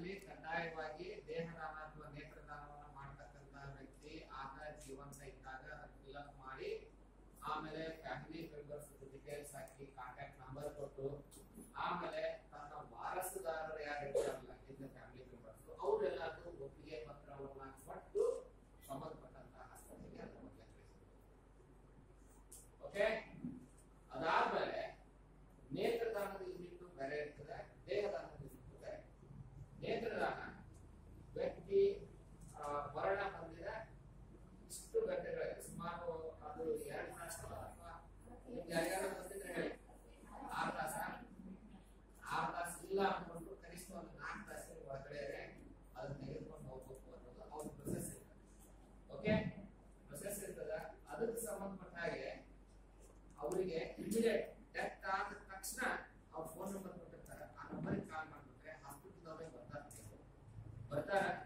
ಕಡ್ಡಾಯವಾಗಿ ದೇಹದಾನ ಅಥವಾ ನೇತ್ರದಾನವನ್ನು ಮಾಡ್ತಕ್ಕಂತ ವ್ಯಕ್ತಿ ಆತ ಜೀವಂತ ಇದ್ದಾಗ ಫಿಲ್ಅಪ್ ಮಾಡಿ ಆಮೇಲೆ ಫ್ಯಾಮಿಲಿ ಮೆಂಬರ್ಸ್ ಡಿಟೇಲ್ಸ್ ಹಾಕಿ ಕಾಂಟ್ಯಾಕ್ಟ್ ನಂಬರ್ ಕೊಟ್ಟು ಆಮೇಲೆ ವ್ಯಕ್ತಿ ಮರಣ ಹೊಂದಿದ ಇಷ್ಟು ಗಂಟೆಗಳಿಗೆ ಸುಮಾರು ಅದು ಎರಡು ತಾಸು ಅಥವಾ ಯಾರಿಗಾದ್ರೂ ಗೊತ್ತಿದ್ರೆ ಹೇಳಿ. ಆರು ತಾಸ. ಆರು ತಾಸು ಇಲ್ಲ ಅನ್ಕೊಂಡು ಕನಿಷ್ಠ ಒಂದು ನಾಲ್ಕು ತಾಸಿನ ಒಳಗಡೆ ಅದನ್ನ ತೆಗೆದುಕೊಂಡು ಹೋಗ್ಬೇಕು ಅನ್ನೋದು ಅವ್ರ ಪ್ರೊಸೆಸ್ ಇರ್ತದೆ. ಓಕೆ ಪ್ರೊಸೆಸ್ ಇರ್ತದ. ಅದಕ್ಕೆ ಸಂಬಂಧಪಟ್ಟ ಹಾಗೆ ಅವರಿಗೆ ಇಮಿಡಿಯೇಟ್ ಬರ್ತಾರೆ